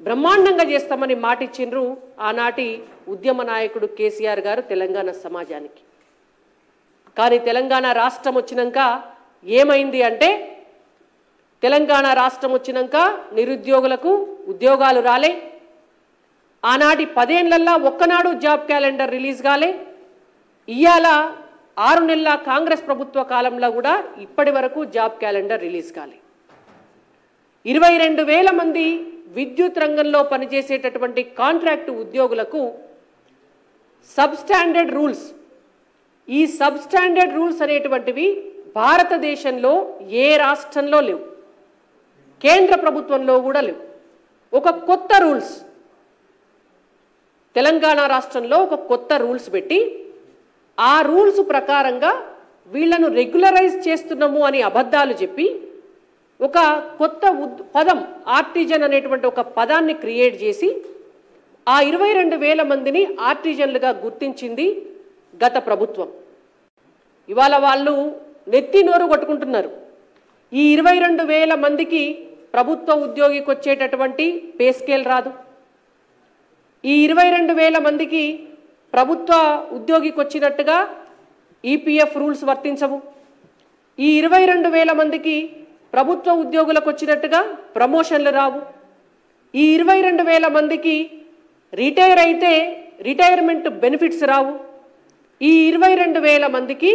బ్రహ్మాండంగా చేస్తామని మాటిచ్చిండ్రు ఆనాటి ఉద్యమ నాయకుడు కేసీఆర్ గారు తెలంగాణ సమాజానికి. కానీ తెలంగాణ రాష్ట్రం వచ్చినాక ఏమైంది అంటే తెలంగాణ రాష్ట్రం వచ్చినాక నిరుద్యోగులకు ఉద్యోగాలు రాలే ఆనాటి పదేళ్ళల్లా ఒక్కనాడు జాబ్ క్యాలెండర్ రిలీజ్ కాలే ఇవాళ ఆరు నెలల కాంగ్రెస్ ప్రభుత్వ కాలంలో కూడా ఇప్పటి వరకు జాబ్ క్యాలెండర్ రిలీజ్ కాలే. ఇరవై రెండు వేల మంది విద్యుత్ రంగంలో పనిచేసేటటువంటి కాంట్రాక్టు ఉద్యోగులకు సబ్ స్టాండర్డ్ రూల్స్. ఈ సబ్స్టాండర్డ్ రూల్స్ అనేటువంటివి భారతదేశంలో ఏ రాష్ట్రంలో లేవు. కేంద్ర ప్రభుత్వంలో కూడా లేవు. ఒక కొత్త రూల్స్. తెలంగాణ రాష్ట్రంలో ఒక కొత్త రూల్స్ పెట్టి ఆ రూల్స్ ప్రకారంగా వీళ్ళను రెగ్యులరైజ్ చేస్తున్నాము అని అబద్ధాలు చెప్పి ఒక కొత్త ఉద్- పదం ఆర్టిజన్ అనేటువంటి ఒక పదాన్ని క్రియేట్ చేసి ఆ ఇరవై రెండు వేల మందిని ఆర్టిజన్లుగా గుర్తించింది గత ప్రభుత్వం. ఇవాళ వాళ్ళు నెత్తి నోరు కొట్టుకుంటున్నారు. ఈ ఇరవై రెండు వేల మందికి ప్రభుత్వ ఉద్యోగికి వచ్చేటటువంటి పే స్కేల్ రాదు. ఈ ఇరవై రెండు వేల మందికి ప్రభుత్వ ఉద్యోగికి వచ్చినట్టుగా ఈపీఎఫ్ రూల్స్ వర్తించవు. ఈ ఇరవై రెండు వేల మందికి ప్రభుత్వ ఉద్యోగులకు వచ్చినట్టుగా ప్రమోషన్లు రావు. ఈ ఇరవై రెండు వేల మందికి రిటైర్ అయితే రిటైర్మెంట్ బెనిఫిట్స్ రావు. ఈ ఇరవై రెండు వేల మందికి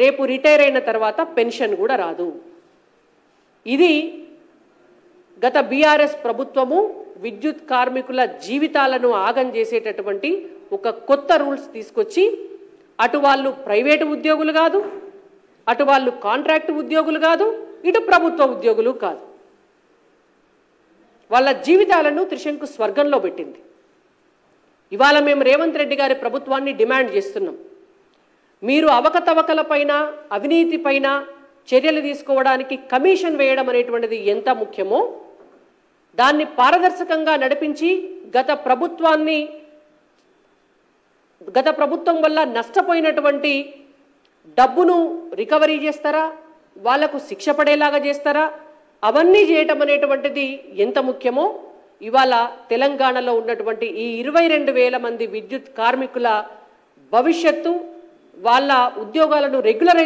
రేపు రిటైర్ అయిన తర్వాత పెన్షన్ కూడా రాదు. ఇది గత బీఆర్ఎస్ ప్రభుత్వము విద్యుత్ కార్మికుల జీవితాలను ఆగం చేసేటటువంటి ఒక కొత్త రూల్స్ తీసుకొచ్చి అటు వాళ్ళు ప్రైవేటు ఉద్యోగులు కాదు అటు వాళ్ళు కాంట్రాక్ట్ ఉద్యోగులు కాదు ఇటు ప్రభుత్వ ఉద్యోగులు కాదు. వాళ్ళ జీవితాలను త్రిశంకు స్వర్గంలో పెట్టింది. ఇవాళ మేము రేవంత్ రెడ్డి గారి ప్రభుత్వాన్ని డిమాండ్ చేస్తున్నాం. మీరు అవకతవకలపైన అవినీతిపైన చర్యలు తీసుకోవడానికి కమిషన్ వేయడం అనేటువంటిది ఎంత ముఖ్యమో దాన్ని పారదర్శకంగా నడిపించి గత ప్రభుత్వాన్ని గత ప్రభుత్వం వల్ల నష్టపోయినటువంటి డబ్బును రికవరీ చేస్తారా? వాళ్ళకు శిక్ష పడేలాగా చేస్తారా? అవన్నీ చేయటం అనేటువంటిది ఎంత ముఖ్యమో? ఇవాళ తెలంగాణలో ఉన్నటువంటి ఈ ఇరవై రెండు వేల మంది విద్యుత్ కార్మికుల భవిష్యత్తు వాళ్ళ ఉద్యోగాలను రెగ్యులరైజ్